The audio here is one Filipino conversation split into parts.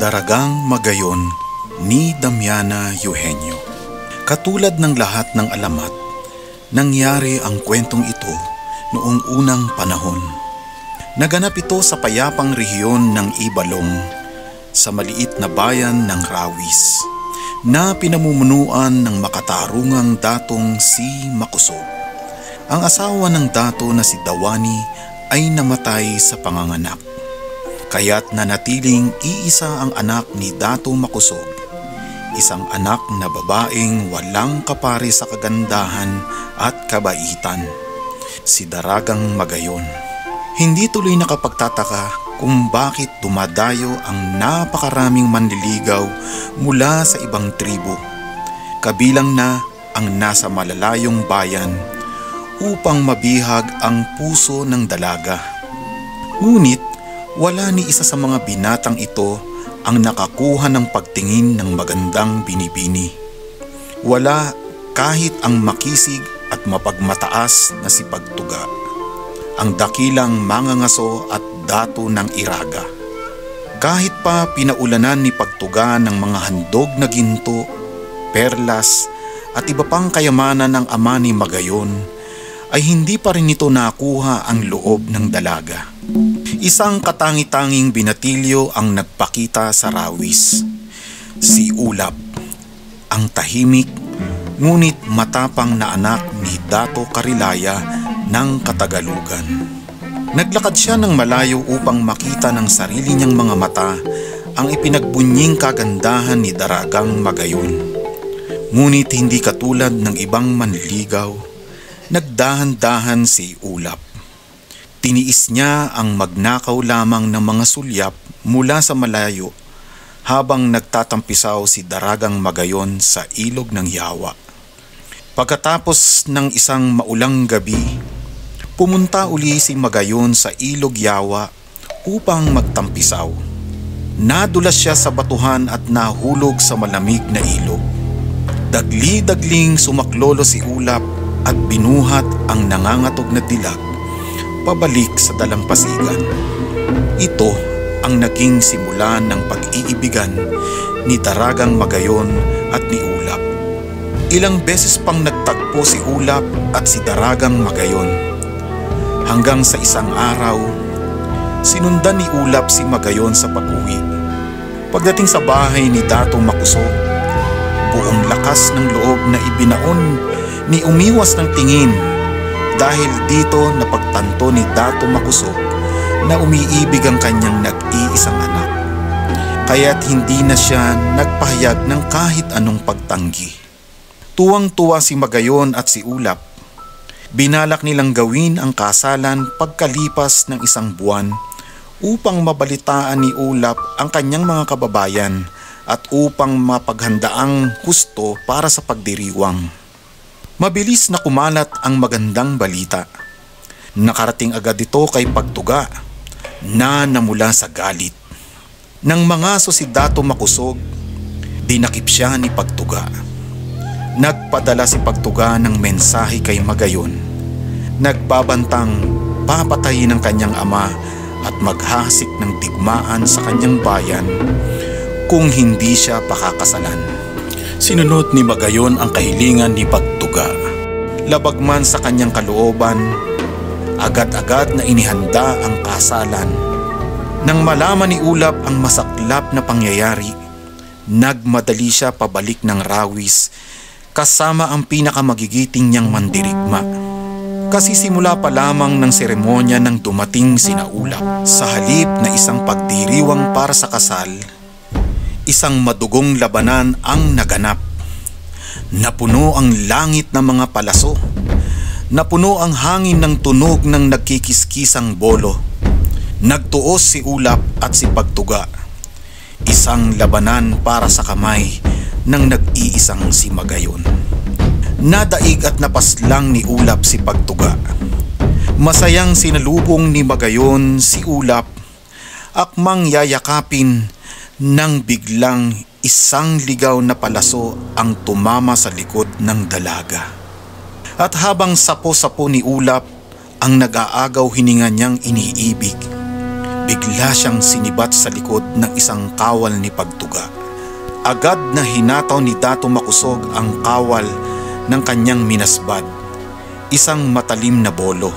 Daragang Magayon ni Damiana Eugenio. Katulad ng lahat ng alamat, nangyari ang kwentong ito noong unang panahon. Naganap ito sa payapang rehiyon ng Ibalong sa maliit na bayan ng Rawis na pinamumunuan ng makatarungang datong si Makusog. Ang asawa ng dato na si Dawani ay namatay sa panganganak. Kaya't nanatiling iisa ang anak ni Dato Makusog, isang anak na babaeng walang kapari sa kagandahan at kabaitan, si Daragang Magayon. Hindi tuloy nakapagtataka kung bakit dumadayo ang napakaraming manliligaw mula sa ibang tribo, kabilang na ang nasa malalayong bayan upang mabihag ang puso ng dalaga. Ngunit wala ni isa sa mga binatang ito ang nakakuha ng pagtingin ng magandang binibini. Wala kahit ang makisig at mapagmataas na si Pagtuga, ang dakilang mangangaso at dato ng iraga. Kahit pa pinaulanan ni Pagtuga ng mga handog na ginto, perlas at iba pang kayamanan ng ama ni Magayon, ay hindi pa rin ito nakuha ang loob ng dalaga. Isang katangi-tanging binatilyo ang nagpakita sa rawis. Si Ulap, ang tahimik ngunit matapang na anak ni Dato Karilaya ng Katagalugan. Naglakad siya ng malayo upang makita ng sarili niyang mga mata ang ipinagbunying kagandahan ni Daragang Magayon. Ngunit hindi katulad ng ibang manligaw, nagdahan-dahan si Ulap. Tiniis niya ang magnakaw lamang ng mga sulyap mula sa malayo habang nagtatampisaw si Daragang Magayon sa ilog ng Yawa. Pagkatapos ng isang maulang gabi, pumunta uli si Magayon sa ilog Yawa upang magtampisaw. Nadulas siya sa batuhan at nahulog sa malamig na ilog. Dagli-dagling sumaklolo si Ulap at binuhat ang nangangatog na dilag pabalik sa dalampasigan. Ito ang naging simula ng pag-iibigan ni Daragang Magayon at ni Ulap. Ilang beses pang nagtagpo si Ulap at si Daragang Magayon. Hanggang sa isang araw, sinundan ni Ulap si Magayon sa pag-uwi. Pagdating sa bahay ni Dato Makuso, buong lakas ng loob na ibinaon ni umiwas ng tingin dahil dito napagtanto ni Dato Makusog na umiibig ang kanyang nag-iisang anak. Kaya't hindi na siya nagpahayag ng kahit anong pagtanggi. Tuwang-tuwa si Magayon at si Ulap. Binalak nilang gawin ang kasalan pagkalipas ng isang buwan upang mabalitaan ni Ulap ang kanyang mga kababayan at upang mapaghandaang husto para sa pagdiriwang. Mabilis na kumalat ang magandang balita. Nakarating agad ito kay Pagtuga na namula sa galit. Nang mga si Dato Makusog, dinakip siya ni Pagtuga. Nagpadala si Pagtuga ng mensahe kay Magayon. Nagbabantang papatayin ng kanyang ama at maghasik ng digmaan sa kanyang bayan kung hindi siya pakakasalan. Sinunod ni Magayon ang kahilingan ni Pagtuga. Labagman sa kanyang kalooban, agad-agad na inihanda ang kasalan. Nang malaman ni Ulap ang masaklap na pangyayari, nagmadali siya pabalik ng rawis kasama ang pinakamagigiting niyang mandirigma. Kasi simula pa lamang ng seremonya nang dumating sina Ulap sa halip na isang pagdiriwang para sa kasal isang madugong labanan ang naganap. Napuno ang langit ng mga palaso. Napuno ang hangin ng tunog ng nagkikiskisang bolo. Nagtuos si Ulap at si Pagtuga. Isang labanan para sa kamay ng nag-iisang si Magayon. Nadaig at napaslang ni Ulap si Pagtuga. Masayang sinalubong ni Magayon si Ulap akmang yayakapin nang biglang isang ligaw na palaso ang tumama sa likod ng dalaga. At habang sapo-sapo ni Ulap ang nag-aagaw hininga niyang iniibig, bigla siyang sinibat sa likod ng isang kawal ni Pagtuga. Agad na hinataw ni Dato Makusog ang kawal ng kanyang minasbad, isang matalim na bolo.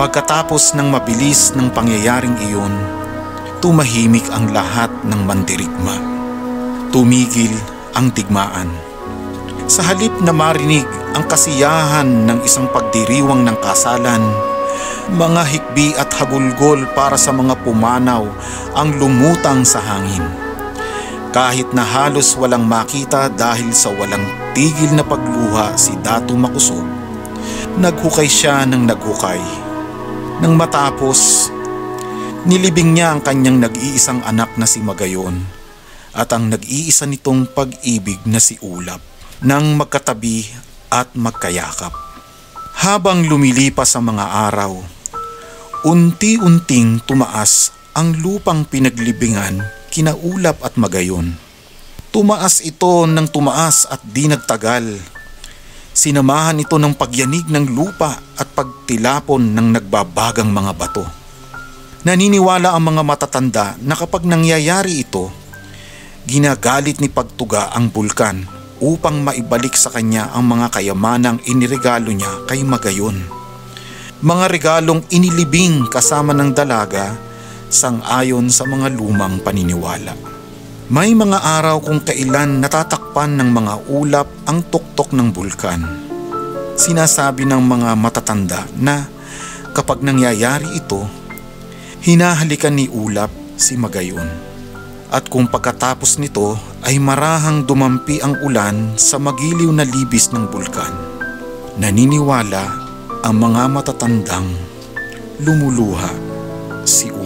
Pagkatapos ng mabilis ng pangyayaring iyon, tumahimik ang lahat ng mandirigma. Tumigil ang digmaan. Sa halip na marinig ang kasiyahan ng isang pagdiriwang ng kasalan, mga hikbi at hagulgol para sa mga pumanaw ang lumutang sa hangin. Kahit na halos walang makita dahil sa walang tigil na pagluha si Dato Makusog, naghukay siya ng naghukay. Nang matapos, nilibing niya ang kanyang nag-iisang anak na si Magayon at ang nag-iisa nitong pag-ibig na si Ulap nang magkatabi at magkayakap. Habang lumilipas ang mga araw, unti-unting tumaas ang lupang pinaglibingan kina Ulap at Magayon. Tumaas ito ng tumaas at di nagtagal. Sinamahan ito ng pagyanig ng lupa at pagtilapon ng nagbabagang mga bato. Naniniwala ang mga matatanda na kapag nangyayari ito, ginagalit ni Pagtuga ang bulkan upang maibalik sa kanya ang mga kayamanang iniregalo niya kay Magayon. Mga regalong inilibing kasama ng dalaga sang-ayon sa mga lumang paniniwala. May mga araw kung kailan natatakpan ng mga ulap ang tuktok ng bulkan. Sinasabi ng mga matatanda na kapag nangyayari ito, hinahalikan ni ulap si Magayon at kung pagkatapos nito ay marahang dumampi ang ulan sa magiliw na libis ng bulkan. Naniniwala ang mga matatandang lumuluha si Ulan.